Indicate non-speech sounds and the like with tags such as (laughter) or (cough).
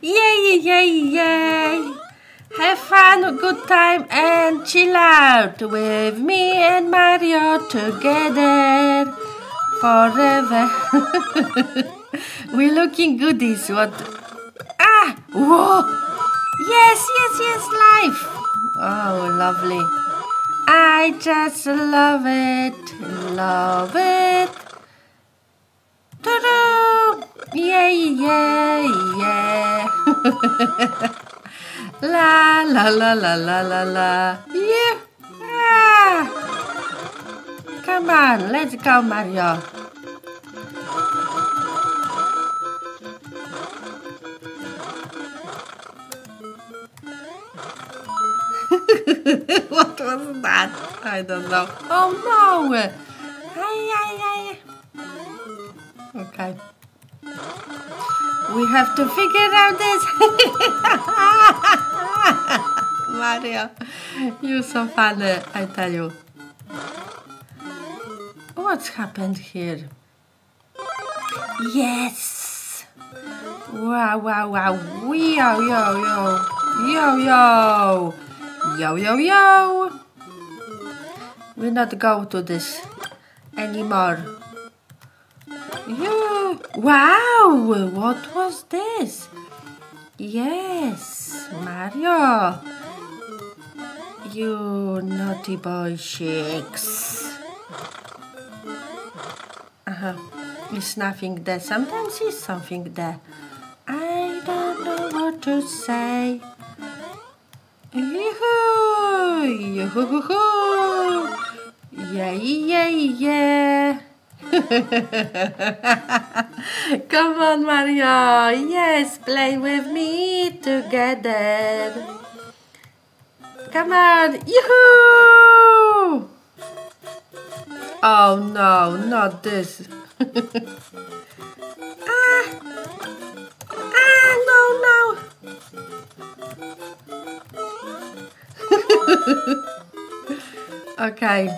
yay, yay, yay. Have fun, a good time, and chill out with me and Mario together forever. (laughs) We're looking goodies. What? Ah! Whoa! Yes, yes, yes, life. Oh, lovely. I just love it, love it. Yay. yeah, yeah. (laughs) la la la la la la la. Yeah. Ah. Come on, let's go, Mario. (laughs) what was that? I don't know. Oh no! Ay, ay, ay. Okay. We have to figure out this. (laughs) Mario, you're so funny, I tell you. What's happened here? Yes! Wow, wow, wow. Yo, yo, yo. Yo, yo. Yo, yo, yo. We'll not go to this anymore. Yeah. Wow, what was this? Yes, Mario. You naughty boy shakes. Uh-huh. It's nothing there. Sometimes it's something there. I don't know what to say. Yoo-hoo! Yoo-hoo-hoo-hoo! Yeah, yeah, yeah. (laughs) Come on, Mario. Yes, play with me together. Come on. Yoo-hoo! Oh no, not this. (laughs) ah! Ah, no, no. (laughs) okay.